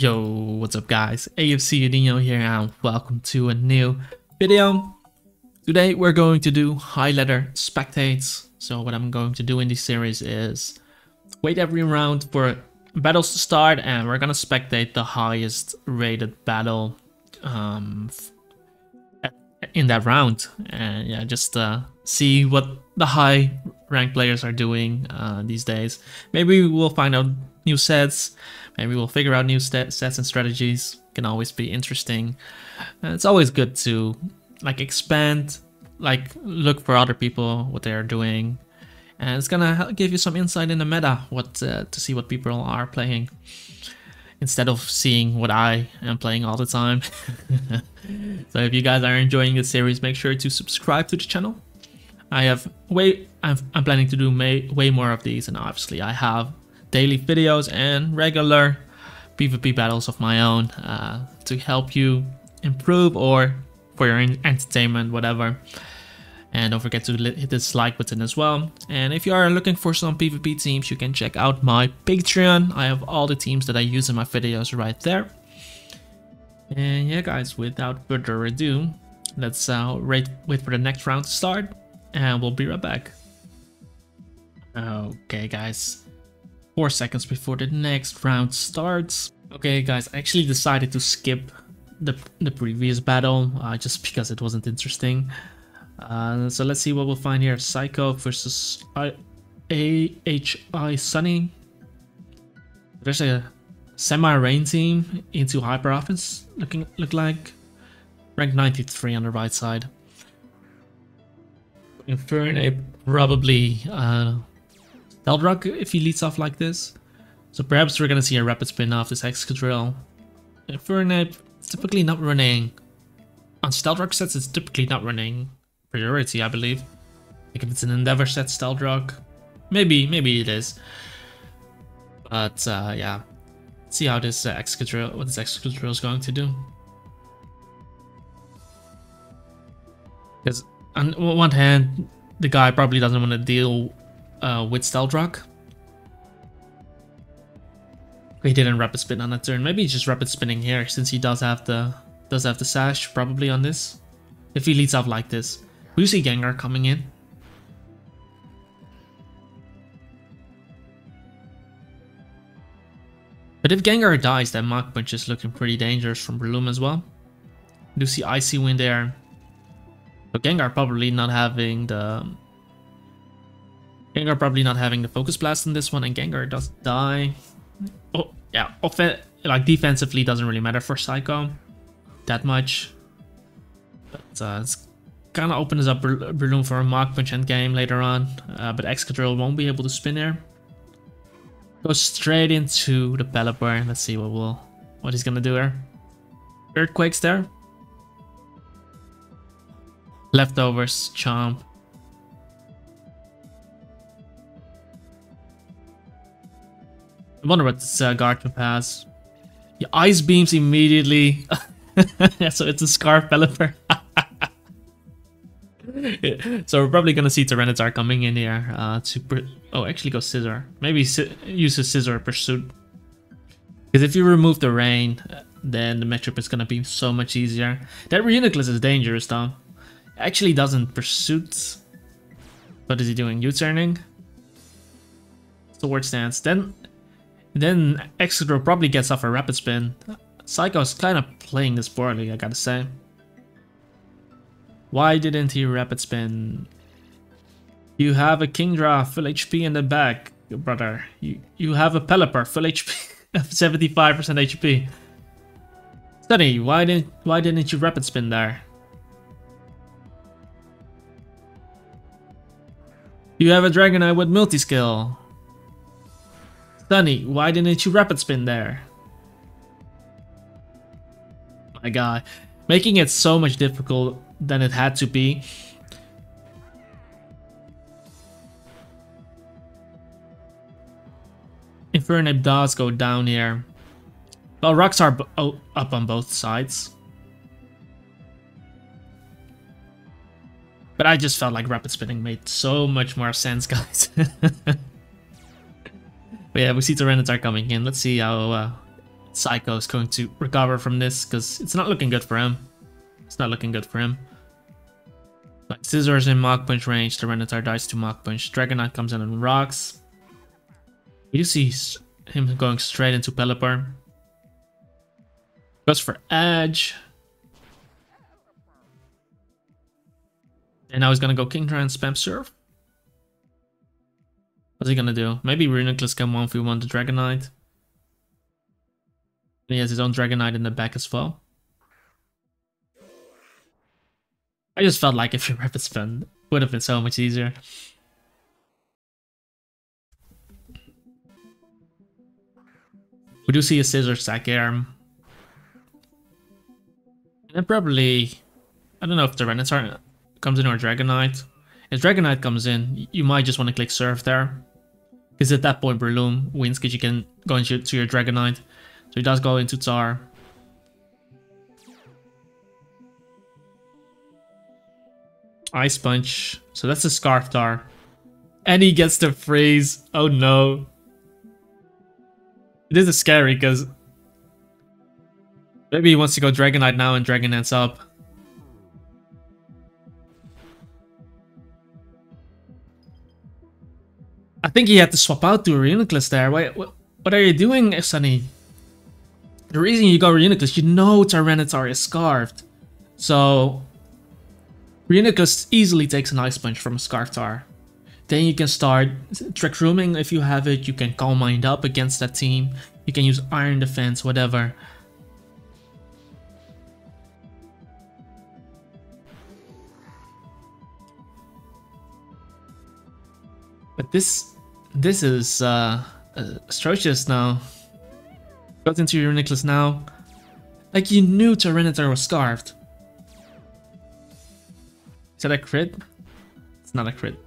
Yo, what's up guys? AFC Adinho here and welcome to a new video. Today we're going to do high ladder spectates. So what I'm going to do in this series is wait every round for battles to start and we're gonna spectate the highest rated battle um, in that round. And yeah, just uh, see what the high ranked players are doing uh, these days. Maybe we'll find out new sets. Maybe we'll figure out new sets and strategies. Can always be interesting. And it's always good to like expand, like look for other people what they are doing, and it's gonna give you some insight in the meta, what uh, to see what people are playing instead of seeing what I am playing all the time. so if you guys are enjoying this series, make sure to subscribe to the channel. I have way I'm, I'm planning to do may, way more of these, and obviously I have daily videos and regular PvP battles of my own uh, to help you improve or for your entertainment, whatever. And don't forget to hit this like button as well. And if you are looking for some PvP teams, you can check out my Patreon. I have all the teams that I use in my videos right there. And yeah, guys, without further ado, let's uh, wait, wait for the next round to start. And we'll be right back. Okay, guys. Four seconds before the next round starts. Okay, guys, I actually decided to skip the, the previous battle uh, just because it wasn't interesting. Uh, so let's see what we'll find here. Psycho versus AHI Sunny. There's a semi-rain team into Hyper Offense looking look like. Rank 93 on the right side. Infernape probably uh Stealth if he leads off like this. So perhaps we're gonna see a rapid spin off this Excadrill. Infernape typically not running on Stealth sets it's typically not running priority, I believe. Like if it's an Endeavor set Stealth Rock. Maybe, maybe it is. But uh, yeah, Let's see how this uh, Excadrill, what this Excadrill is going to do. Because on one hand, the guy probably doesn't want to deal uh, with Stealth Rock. He didn't rapid spin on that turn. Maybe he's just rapid spinning here since he does have the does have the sash probably on this. If he leads off like this. We see Gengar coming in. But if Gengar dies, then Mach Punch is looking pretty dangerous from Breloom as well. Do see Icy Wind there. But Gengar probably not having the... Gengar probably not having the Focus Blast in this one, and Gengar does die. Oh, yeah, off like defensively doesn't really matter for Psycho that much. But uh, it's kind of opens up Breloom for a Mach Punch end game later on, uh, but Excadrill won't be able to spin there. Go straight into the Pelipper. Let's see what will what he's gonna do here. Earthquakes there. Leftovers, Chomp. I wonder what this uh, guard will pass. The ice beams immediately. so it's a Scarf Pelipper. so we're probably gonna see Tyranitar coming in here uh, to oh actually go Scizor. Maybe si use a Scizor pursuit. Because if you remove the rain, then the matchup is gonna be so much easier. That Reuniclus is dangerous though. Actually doesn't pursuit. What is he doing? U-turning? Swords Dance. Then then Excadrill probably gets off a rapid spin. Psycho's kind of playing this poorly, I gotta say. Why didn't he rapid spin? You have a Kingdra full HP in the back, brother. You you have a Pelipper full HP, 75% HP. Sunny, why didn't why didn't you rapid spin there? You have a Dragonite with multi-skill. Sunny, why didn't you rapid spin there? My god, making it so much difficult than it had to be. Infernape does go down here. Well, rocks are oh, up on both sides. But I just felt like rapid spinning made so much more sense, guys. but yeah, we see Tyranitar coming in. Let's see how uh, Psycho is going to recover from this because it's not looking good for him. It's not looking good for him. Like Scizor's in Mach Punch range, Tyranitar dies to Mach Punch, Dragonite comes in and rocks. We do see him going straight into Pelipper. Goes for Edge. And now he's gonna go Kingdra and spam Surf. What's he gonna do? Maybe Reuniclus can 1v1 the Dragonite. he has his own Dragonite in the back as well. I just felt like if you rapid spin would have been so much easier. We do see a Scizor Sack Arm. And probably, I don't know if the Renaissance comes in or Dragonite. If Dragonite comes in, you might just want to click Surf there. Because at that point Breloom wins because you can go into to your Dragonite. So he does go into Tar. Ice Punch. So that's a Scarf Tar. And he gets the freeze. Oh no. This is scary because maybe he wants to go Dragonite now and Dragon Dance up. I think he had to swap out to Reuniclus there. Wait, what, what are you doing, Sunny? The reason you go Reuniclus, you know Tyranitar is scarfed. So, Reuniclus easily takes an Ice Punch from a Scarftar. Then you can start Trick Rooming if you have it, you can Calm Mind up against that team, you can use Iron Defense, whatever. But this this is uh, atrocious now. Got into your necklace now. Like you knew Tyranitar was scarfed. Is that a crit? It's not a crit.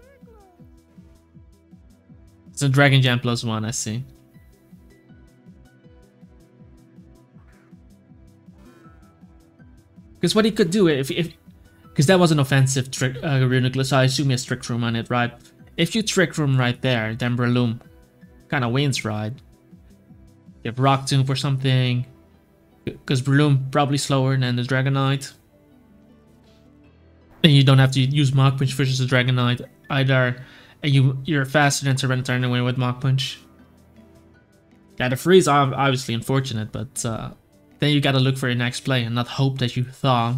It's a Dragon Jam plus one, I see. Because what he could do if if because that was an offensive trick uh, Reuniclus, so I assume he has Trick Room on it, right? If you Trick Room right there, then Breloom kind of wins, right? You have Rock Tomb for something, because Breloom probably slower than the Dragonite. And you don't have to use Mach Punch versus the Dragonite either. And you, you're faster than Tyranitar anyway with Mach Punch. Yeah, the freeze are obviously unfortunate, but uh, then you gotta look for your next play and not hope that you thaw.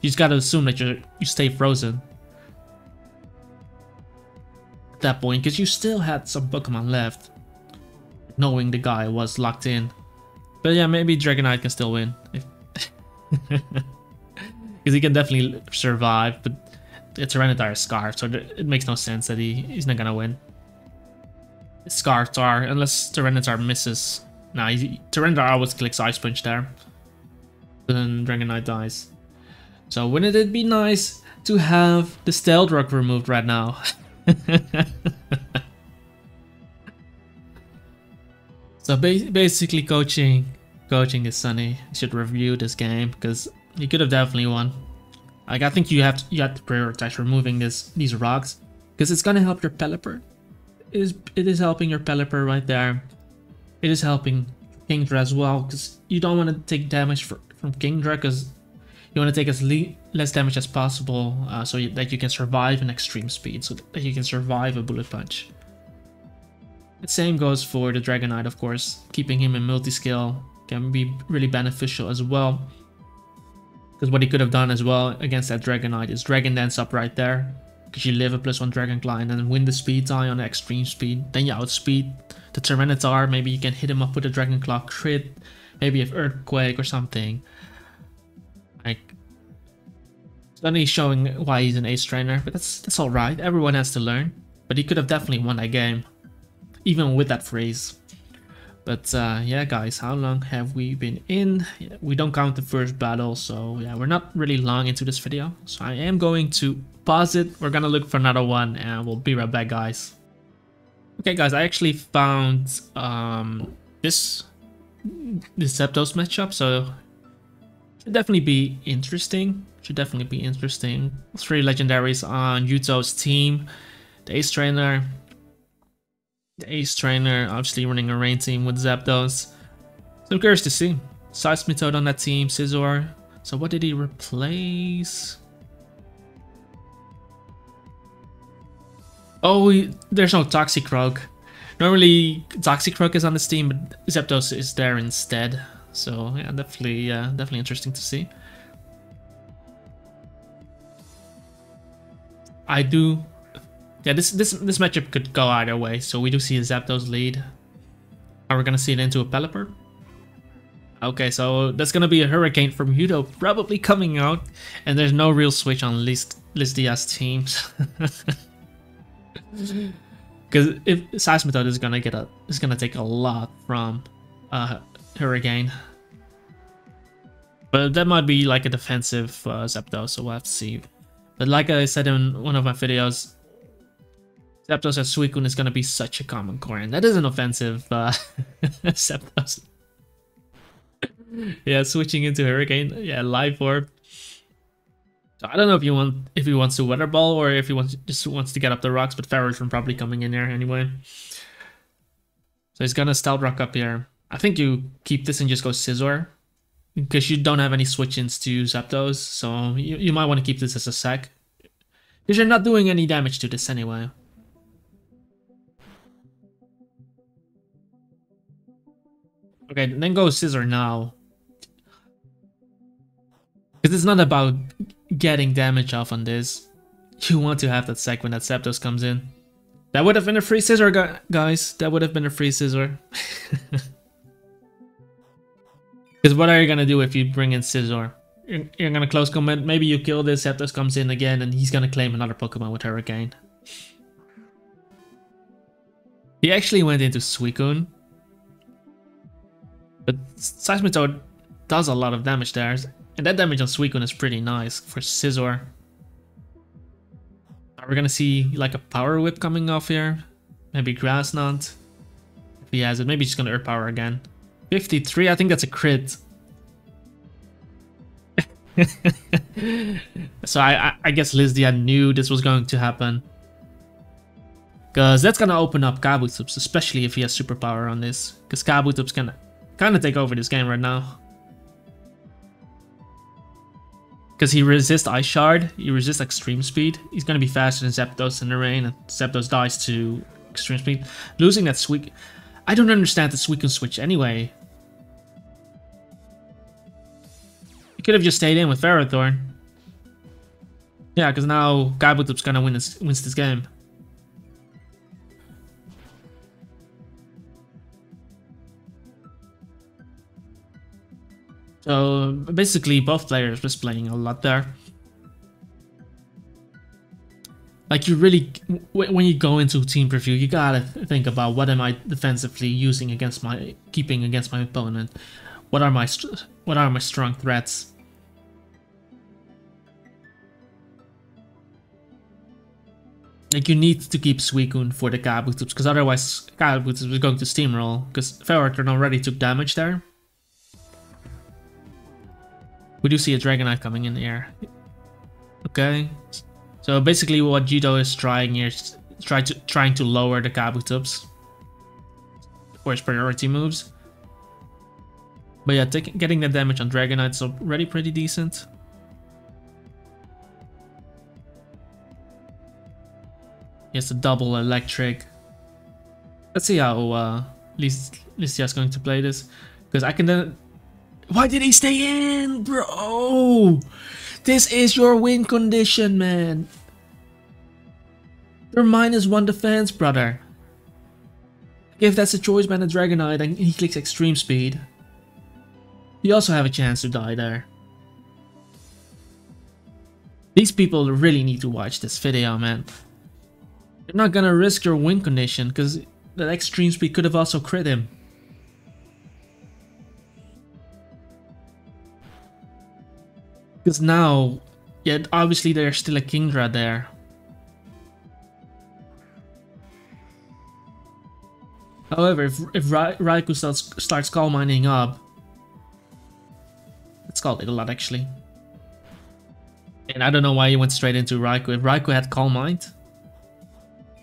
You just gotta assume that you you stay frozen that point because you still had some Pokemon left. Knowing the guy was locked in. But yeah, maybe Dragonite can still win. Because he can definitely survive, but it's Tyranitar is Scarf, so it makes no sense that he, he's not gonna win. Scarftar, unless Tyranitar misses. Nah, he, Tyranitar always clicks Ice Punch there. Then Dragonite dies. So wouldn't it be nice to have the Stealth Rock removed right now? so ba basically coaching coaching is sunny should review this game because you could have definitely won. Like i think you have to you have to prioritize removing this these rocks because it's gonna help your pelipper. It is it is helping your pelipper right there. It is helping kingdra as well because you don't want to take damage for, from kingdra because you want to take as less damage as possible uh, so that you can survive in extreme speed, so that you can survive a bullet punch. The same goes for the Dragonite, of course. Keeping him in multi-skill can be really beneficial as well. Because what he could have done as well against that Dragonite is Dragon Dance up right there. Because you live a plus one Dragon Claw and then win the speed tie on extreme speed. Then you outspeed the Tyranitar. Maybe you can hit him up with a Dragon Claw crit. Maybe have Earthquake or something. It's only showing why he's an ace trainer, but that's that's all right. Everyone has to learn. But he could have definitely won that game, even with that freeze. But uh, yeah, guys, how long have we been in? We don't count the first battle, so yeah, we're not really long into this video. So I am going to pause it. We're gonna look for another one, and we'll be right back, guys. Okay, guys, I actually found um, this this Zapdos matchup, so should definitely be interesting. Should definitely be interesting. Three legendaries on Yuto's team. The Ace Trainer. The Ace Trainer obviously running a rain team with Zapdos. So I'm curious to see. Seismitoad on that team, Scizor. So what did he replace? Oh, there's no Toxicroak. Normally Toxicroak is on this team, but Zapdos is there instead. So yeah, definitely, uh, definitely interesting to see. I do, yeah. This this this matchup could go either way. So we do see a Zapdos lead. Are we gonna see it into a Pelipper? Okay, so that's gonna be a Hurricane from Hudo probably coming out, and there's no real switch on Liz Diaz teams. Because if Seismitoad is gonna get a is gonna take a lot from uh, Hurricane. But that might be like a defensive uh, Zapdos, so we'll have to see. But like I said in one of my videos, Zapdos as Suicune is gonna be such a common core, and that is an offensive uh, Zapdos yeah, switching into Hurricane. Yeah, Life Orb. So I don't know if you want if he wants to Weather Ball or if he wants just wants to get up the rocks, but Ferrothorn probably coming in there anyway. So he's gonna Stealth Rock up here. I think you keep this and just go Scizor. Because you don't have any switch-ins to Zapdos, so you, you might want to keep this as a sec. Because you're not doing any damage to this anyway. Okay, then go Scizor now. Because it's not about getting damage off on this. You want to have that sec when that Zapdos comes in. That would have been a free Scizor, guys. That would have been a free Scizor. Because what are you going to do if you bring in Scizor? You're, you're going to close combat. Maybe you kill this, Zapdos comes in again, and he's going to claim another Pokemon with Hurricane. He actually went into Suicune. But Seismitoad does a lot of damage there. And that damage on Suicune is pretty nice for Scizor. Are we gonna see like a Power Whip coming off here? Maybe Grass Knot? If he has it, maybe he's gonna Earth Power again. 53, I think that's a crit. so I, I, guess Lizdia knew this was going to happen. Because that's gonna open up Kabutops, especially if he has superpower on this. Because Kabutops can kind of take over this game right now. Because he resists Ice Shard, he resists Extreme Speed. He's going to be faster than Zapdos in the rain, and Zapdos dies to Extreme Speed. Losing that Sweet... I don't understand the Suicune switch anyway. Could have just stayed in with Ferrothorn. Yeah, because now Kabutop's gonna win this, wins this game. So basically both players was playing a lot there. Like you really, when you go into team preview, you gotta think about what am I defensively using against my, keeping against my opponent. What are my, what are my strong threats? Like you need to keep Suicune for the Kabutops, because otherwise Kabutops is going to steamroll, because Ferrothorn already took damage there. We do see a Dragonite coming in air. Okay. So basically what Judo is trying here is try to, trying to lower the Kabutops for his priority moves. But yeah, taking, getting the damage on Dragonite is already pretty decent. Has a double electric. Let's see how uh, is going to play this. Because I can then why did he stay in, bro? This is your win condition, man. You're minus one defense, brother. If that's a choice man, a Dragonite, and he clicks extreme speed, you also have a chance to die there. These people really need to watch this video, man. You're not gonna risk your win condition, because that extreme speed could have also crit him. Because now, yeah, obviously there's still a Kingdra there. However, if, if Raikou starts, starts Calm Minding up, it's called it a lot actually. And I don't know why he went straight into Raikou. If Raikou had Calm Mind,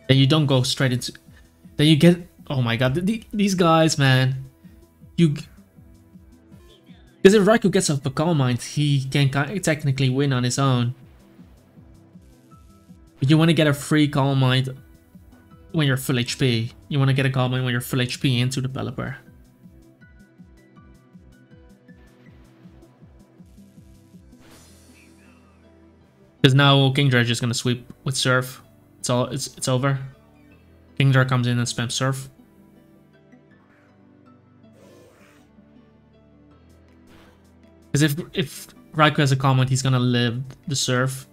then you don't go straight into... Then you get... Oh my god, these guys, man. You Because if Raikou gets a Calm Mind, he can technically win on his own. But you want to get a free Calm Mind when you're full HP. You want to get a Calm Mind when you're full HP into the Developer. Because now King Kingdra is just gonna sweep with Surf. It's all it's it's over. Kingdra comes in and spams Surf. Because if if Raikou has a comment, he's gonna live the Surf.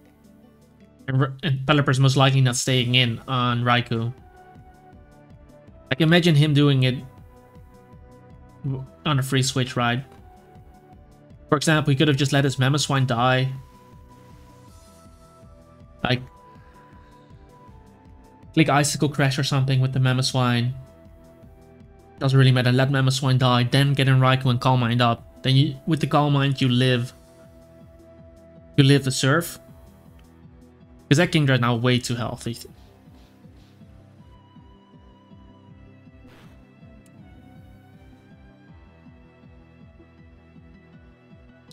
And, and Pelipper's most likely not staying in on Raikou. Like imagine him doing it on a free switch ride. For example, he could have just let his Mamoswine die like, click Icicle Crash or something with the Mamoswine. Doesn't really matter, let Mamoswine die, then get in Raikou and Calm Mind up. Then you, with the Calm Mind you live. You live the Surf. Because that Kingdra is now way too healthy.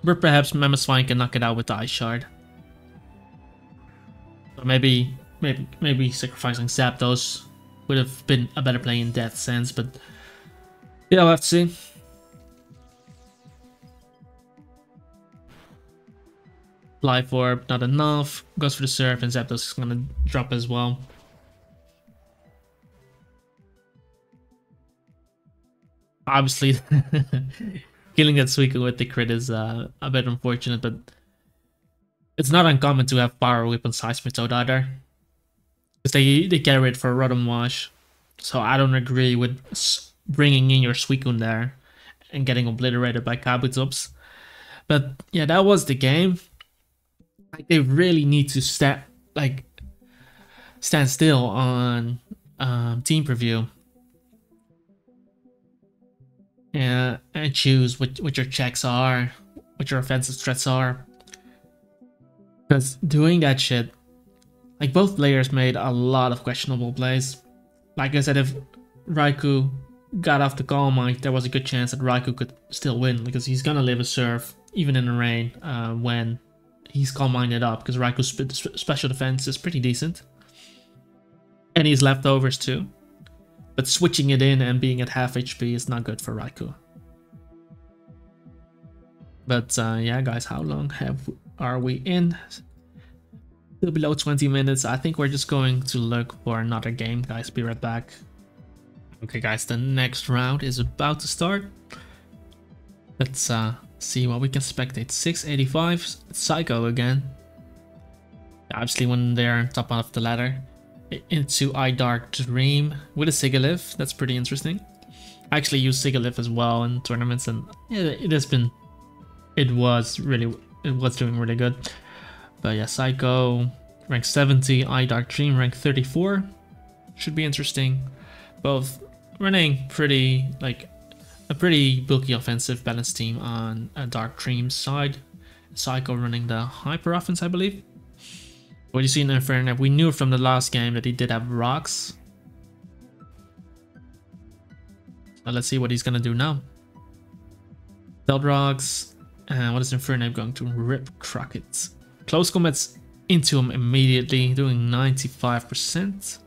But perhaps Mamoswine can knock it out with the Ice Shard. So maybe, maybe, maybe sacrificing Zapdos would have been a better play in that sense, but yeah, we'll have to see. Life Orb, not enough. Goes for the Surf, and Zapdos is gonna drop as well. Obviously, killing that Suicune with the crit is uh, a bit unfortunate, but it's not uncommon to have power whip on Seismitoad either. Because they, they it for Rotom Wash. So I don't agree with bringing in your Suicune there and getting obliterated by Kabutops. But yeah, that was the game. Like they really need to stand like stand still on um, team preview. Yeah, and choose what what your checks are, what your offensive threats are. Because doing that shit, like both players made a lot of questionable plays. Like I said, if Raikou got off the Calm Mind, there was a good chance that Raikou could still win because he's gonna live a Surf even in the rain uh, when he's Calm Minded up because Raikou's special defense is pretty decent. And he's leftovers too. But switching it in and being at half HP is not good for Raikou. But uh, yeah, guys, how long have are we in? Still below 20 minutes. I think we're just going to look for another game, guys. Be right back. Okay, guys, the next round is about to start. Let's uh, see what we can spectate. 685, Psycho again. Obviously, when they're top of the ladder. Into I Dark Dream with a Sigilyph. That's pretty interesting. I actually use Sigilyph as well in tournaments, and it has been it was really it was doing really good. But yeah, Psycho rank 70, I Dark Dream rank 34. Should be interesting. Both running pretty like a pretty bulky offensive balance team on a Dark Dream side. Psycho running the hyper offense, I believe. What you see in Inferno, we knew from the last game that he did have rocks. So let's see what he's gonna do now. Rocks, and what is Infernape going to rip Crockett? Close combats into him immediately, doing 95%.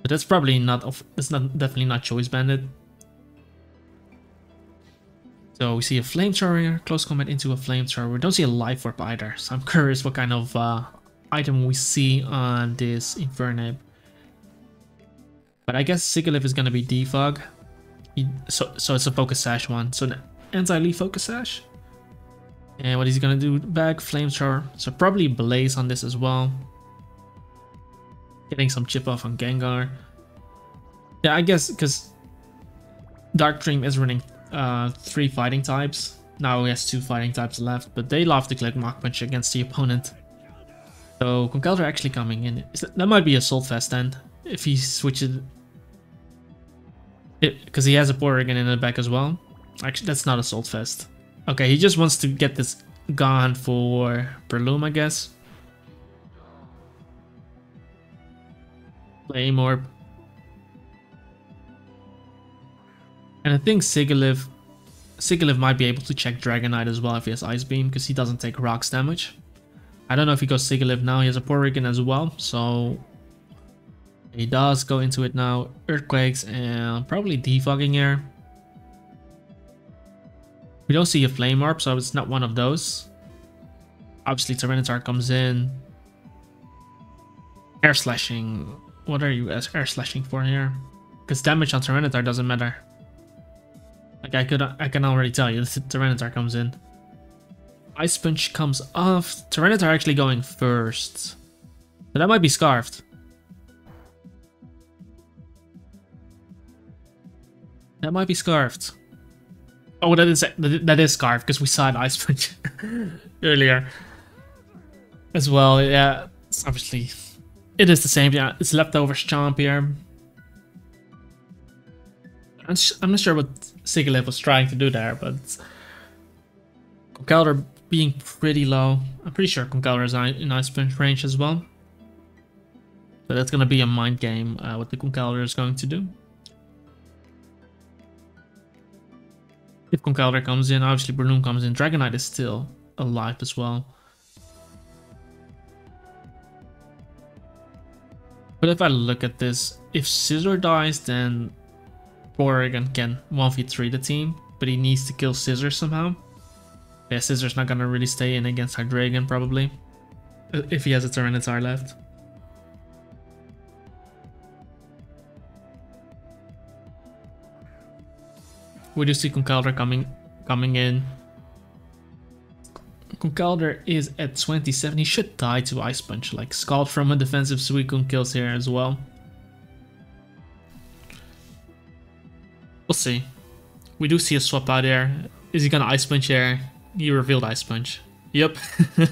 But that's probably not of that's not definitely not choice banded. So we see a flamethrower, close combat into a flamethrower. We don't see a life orb either. So I'm curious what kind of uh, item we see on this Infernape. But I guess Sigilyph is gonna be defog. So so it's a focus sash one. So anti-leaf focus sash. And what he's gonna do back flamethrower. So probably blaze on this as well. Getting some chip off on Gengar. Yeah, I guess because Dark Dream is running uh, three fighting types. Now he has two fighting types left, but they love to click Mach Punch against the opponent. So Conkeldurr actually coming in. That might be a Assault Vest then, if he switches... Because he has a Porygon in the back as well. Actually, that's not Assault Vest. Okay, he just wants to get this gone for Breloom, I guess. Flame Orb. And I think Sigilyph Sigilyph might be able to check Dragonite as well if he has Ice Beam, because he doesn't take rocks damage. I don't know if he goes Sigilyph now, he has a Porygon as well, so... He does go into it now, Earthquakes and probably Defogging here. We don't see a Flame Orb, so it's not one of those. Obviously Tyranitar comes in. Air Slashing. What are you air slashing for here? Because damage on Tyranitar doesn't matter. Like I could, I can already tell you, Tyranitar comes in. Ice Punch comes off. Tyranitar actually going first. That might be Scarfed. That might be Scarfed. Oh, that is that is Scarfed because we saw an Ice Punch earlier as well. Yeah, obviously it is the same. Yeah, it's leftovers chomp here. I'm, not sure what Sigilyph was trying to do there, but Conkeldurr being pretty low. I'm pretty sure Conkeldurr is in Ice Punch range as well. So that's going to be a mind game, uh, what the Conkeldurr is going to do. If Conkeldurr comes in, obviously Breloom comes in. Dragonite is still alive as well. But if I look at this, if Scizor dies, then Porygon can 1v3 the team, but he needs to kill Scizor somehow. Yeah, Scizor's not gonna really stay in against Hydreigon, probably. Uh, if he has a Tyranitar left. We do see Conkeldurr coming coming in. Conkeldurr is at 27. He should die to Ice Punch, like Scald from a defensive Suicune kills here as well. We'll see. We do see a swap out there. Is he gonna Ice Punch here? He revealed Ice Punch. Yep.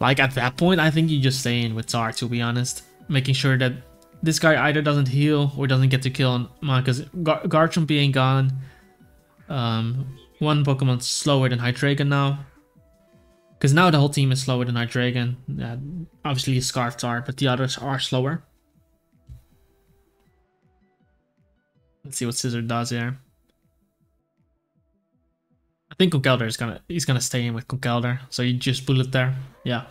like at that point, I think you just stay in with Tar to be honest. Making sure that this guy either doesn't heal or doesn't get to kill on because Gar Garchomp being gone. Um, one Pokemon slower than Hydreigon now. Because now the whole team is slower than Hydreigon. Uh, obviously Scarfed are, but the others are slower. Let's see what Scizor does here. I think Conkeldurr is gonna he's gonna stay in with Conkeldurr, so you just bullet there. Yeah.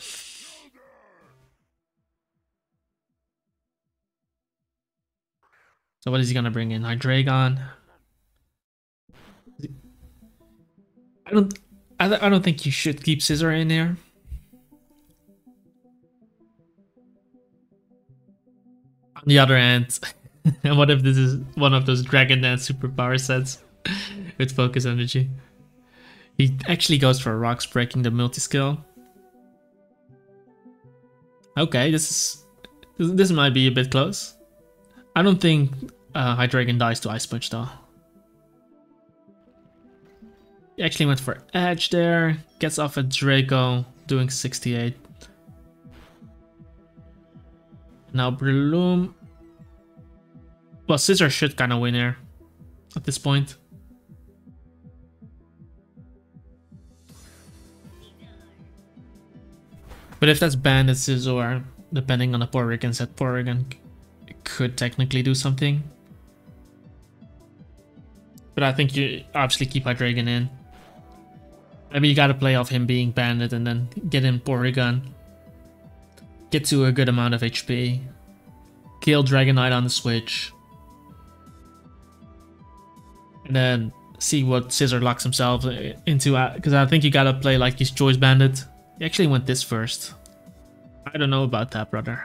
So what is he gonna bring in? Hydreigon. I don't I, I don't think you should keep Scizor in there. On the other hand, and what if this is one of those Dragon Dance superpower sets with focus energy? He actually goes for rocks breaking the multi-skill. Okay, this is this might be a bit close. I don't think uh, Hydreigon dies to Ice Punch though. He actually went for Edge there, gets off a Draco, doing 68. Now Breloom well, Scizor should kind of win here at this point. But if that's Bandit Scizor, depending on the Porygon set, Porygon could technically do something. But I think you obviously keep Hydreigon in. Mean, you gotta play off him being Bandit and then get in Porygon. Get to a good amount of HP. Kill Dragonite on the switch and then see what Scizor locks himself into. Because uh, I think you gotta play like his Choice Bandit. He actually went this first. I don't know about that, brother.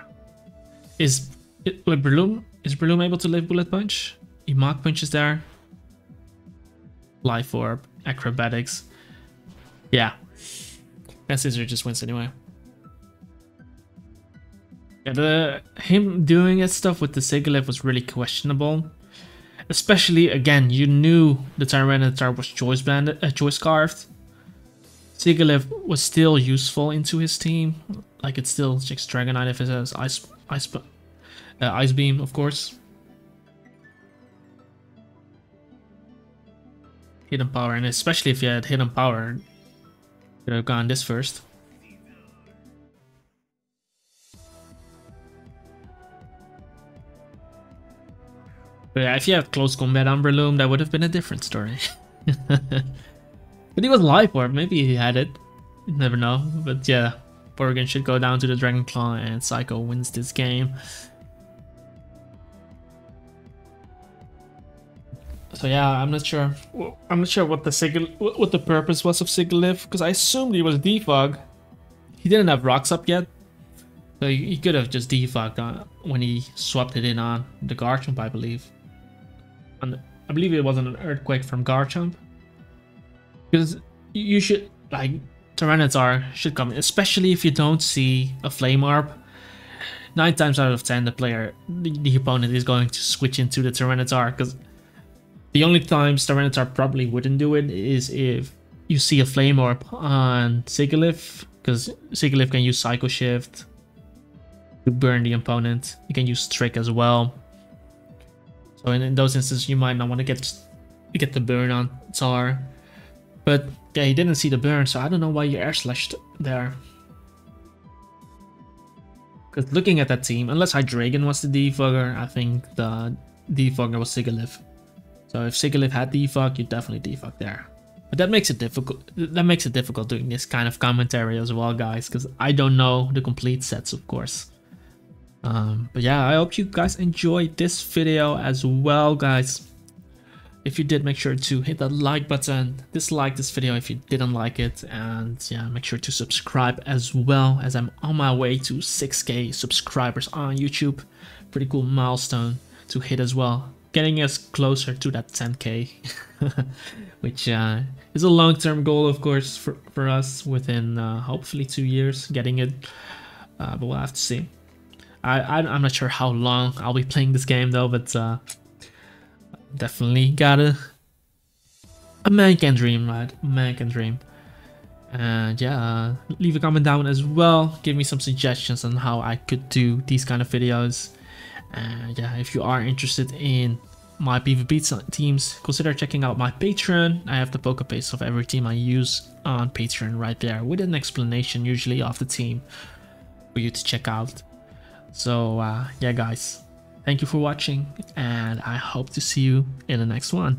Is it, with Breloom? Is Breloom able to live Bullet Punch? He Mach Punches there. Life Orb, Acrobatics. Yeah. And Scizor just wins anyway. Yeah, the him doing his stuff with the Sigilyph was really questionable. Especially, again, you knew the Tyranitar was choice banded, uh, choice carved. Sigilyph was still useful into his team. Like, it still checks Dragonite if it has Ice, ice, uh, ice Beam, of course. Hidden Power, and especially if you had Hidden Power, you could have gone this first. But yeah, if you had close combat Umberloom, that would have been a different story. but he was life orb, maybe he had it. You never know. But yeah, Porygon should go down to the Dragon Claw and Psycho wins this game. So yeah, I'm not sure. I'm not sure what the what the purpose was of Sigilyph because I assumed he was defog. He didn't have rocks up yet, so he could have just defogged on when he swapped it in on the Garchomp, I believe. And I believe it wasn't an earthquake from Garchomp. Because you should like Tyranitar should come, especially if you don't see a Flame Orb. Nine times out of ten, the player, the, the opponent is going to switch into the Tyranitar because the only times Tyranitar probably wouldn't do it is if you see a Flame Orb on Sigilyph, because Sigilyph can use Psycho Shift to burn the opponent. You can use Trick as well. So in, in those instances, you might not want to get get the burn on Tar. But yeah, he didn't see the burn, so I don't know why you air slashed there. Because looking at that team, unless Hydreigon was the defogger, I think the defogger was Sigilyph. So if Sigilyph had defog, you definitely defog there. But that makes it difficult. That makes it difficult doing this kind of commentary as well, guys, because I don't know the complete sets, of course. Um, but yeah, I hope you guys enjoyed this video as well, guys. If you did, make sure to hit that like button, dislike this video if you didn't like it, and yeah, make sure to subscribe as well as I'm on my way to 6k subscribers on YouTube. Pretty cool milestone to hit as well getting us closer to that 10k, which uh, is a long-term goal, of course, for, for us within uh, hopefully two years, getting it, uh, but we'll have to see. I, I, am not sure how long I'll be playing this game though, but uh, definitely got a, a man can dream, right? A man can dream. And yeah, uh, leave a comment down as well. Give me some suggestions on how I could do these kind of videos. And yeah, if you are interested in my PvP teams, consider checking out my Patreon. I have the Pokepaste of every team I use on Patreon right there with an explanation usually of the team for you to check out. So uh, yeah guys, thank you for watching and I hope to see you in the next one.